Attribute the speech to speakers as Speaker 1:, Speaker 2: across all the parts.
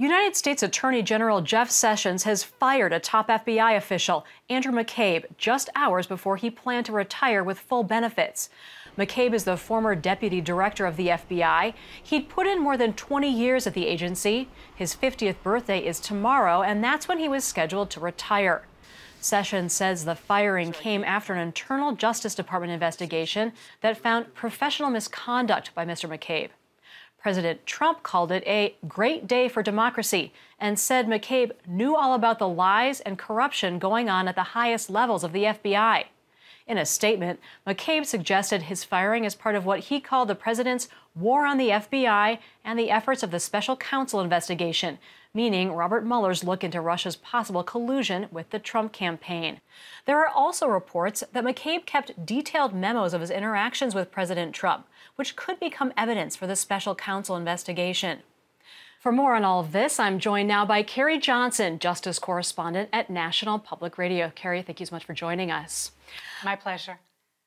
Speaker 1: United States Attorney General Jeff Sessions has fired a top FBI official, Andrew McCabe, just hours before he planned to retire with full benefits. McCabe is the former deputy director of the FBI. He'd put in more than 20 years at the agency. His 50th birthday is tomorrow, and that's when he was scheduled to retire. Sessions says the firing came after an internal Justice Department investigation that found professional misconduct by Mr. McCabe. President Trump called it a great day for democracy and said McCabe knew all about the lies and corruption going on at the highest levels of the FBI. In a statement, McCabe suggested his firing as part of what he called the president's war on the FBI and the efforts of the special counsel investigation, meaning Robert Mueller's look into Russia's possible collusion with the Trump campaign. There are also reports that McCabe kept detailed memos of his interactions with President Trump, which could become evidence for the special counsel investigation. For more on all of this, I'm joined now by Carrie Johnson, Justice Correspondent at National Public Radio. Carrie, thank you so much for joining us.
Speaker 2: My pleasure.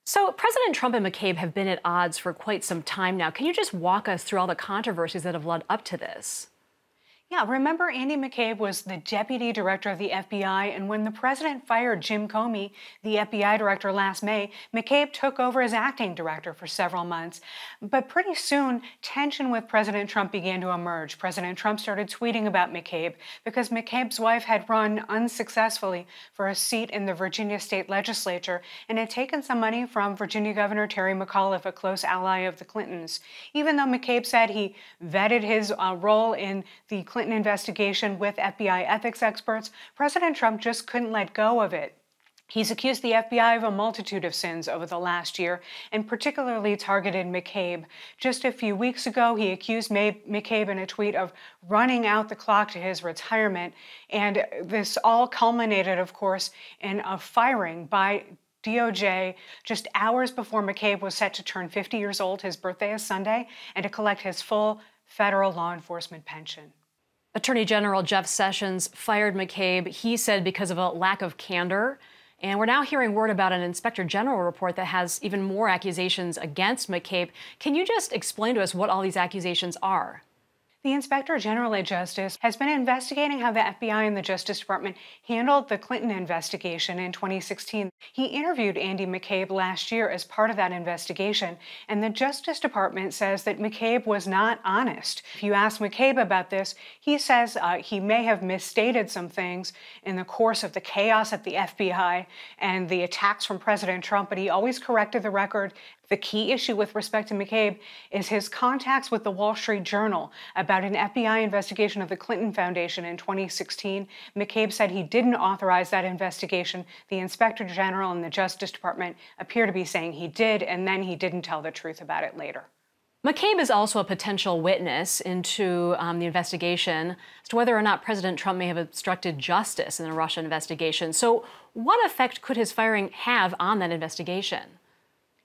Speaker 1: So, President Trump and McCabe have been at odds for quite some time now. Can you just walk us through all the controversies that have led up to this?
Speaker 2: Yeah, remember Andy McCabe was the deputy director of the FBI, and when the president fired Jim Comey, the FBI director, last May, McCabe took over as acting director for several months. But pretty soon, tension with President Trump began to emerge. President Trump started tweeting about McCabe because McCabe's wife had run unsuccessfully for a seat in the Virginia state legislature and had taken some money from Virginia Governor Terry McAuliffe, a close ally of the Clintons. Even though McCabe said he vetted his uh, role in the Clinton Clinton investigation with FBI ethics experts, President Trump just couldn't let go of it. He's accused the FBI of a multitude of sins over the last year and particularly targeted McCabe. Just a few weeks ago, he accused McCabe in a tweet of running out the clock to his retirement. And this all culminated, of course, in a firing by DOJ just hours before McCabe was set to turn 50 years old. His birthday is Sunday, and to collect his full federal law enforcement pension.
Speaker 1: Attorney General Jeff Sessions fired McCabe, he said, because of a lack of candor. And we're now hearing word about an inspector general report that has even more accusations against McCabe. Can you just explain to us what all these accusations are?
Speaker 2: The Inspector General of Justice has been investigating how the FBI and the Justice Department handled the Clinton investigation in 2016. He interviewed Andy McCabe last year as part of that investigation, and the Justice Department says that McCabe was not honest. If you ask McCabe about this, he says uh, he may have misstated some things in the course of the chaos at the FBI and the attacks from President Trump, but he always corrected the record. The key issue with respect to McCabe is his contacts with the Wall Street Journal about an FBI investigation of the Clinton Foundation in 2016. McCabe said he didn't authorize that investigation. The Inspector General and the Justice Department appear to be saying he did, and then he didn't tell the truth about it later.
Speaker 1: McCabe is also a potential witness into um, the investigation as to whether or not President Trump may have obstructed justice in the Russia investigation. So, what effect could his firing have on that investigation?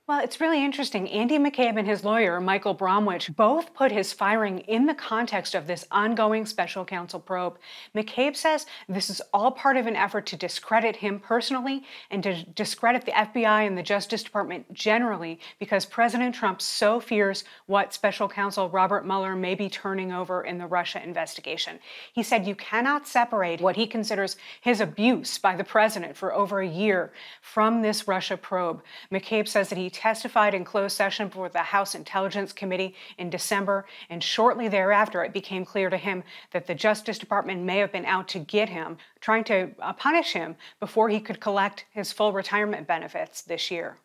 Speaker 2: Well, it's really interesting. Andy McCabe and his lawyer, Michael Bromwich, both put his firing in the context of this ongoing special counsel probe. McCabe says this is all part of an effort to discredit him personally and to discredit the FBI and the Justice Department generally because President Trump so fears what special counsel Robert Mueller may be turning over in the Russia investigation. He said you cannot separate what he considers his abuse by the president for over a year from this Russia probe. McCabe says that he testified in closed session before the House Intelligence Committee in December, and shortly thereafter, it became clear to him that the Justice Department may have been out to get him, trying to uh, punish him before he could collect his full retirement benefits this year.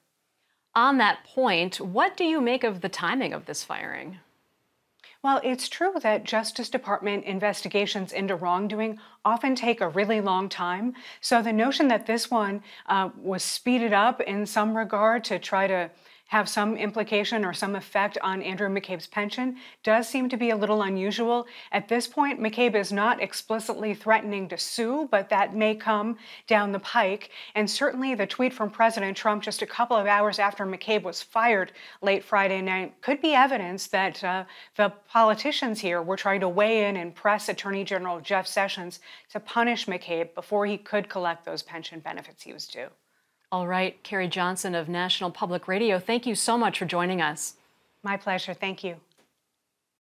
Speaker 1: On that point, what do you make of the timing of this firing?
Speaker 2: Well, it's true that Justice Department investigations into wrongdoing often take a really long time. So the notion that this one uh, was speeded up in some regard to try to have some implication or some effect on Andrew McCabe's pension does seem to be a little unusual. At this point, McCabe is not explicitly threatening to sue, but that may come down the pike. And certainly the tweet from President Trump just a couple of hours after McCabe was fired late Friday night could be evidence that uh, the politicians here were trying to weigh in and press Attorney General Jeff Sessions to punish McCabe before he could collect those pension benefits he was due.
Speaker 1: All right, Carrie Johnson of National Public Radio, thank you so much for joining us.
Speaker 2: My pleasure. Thank you.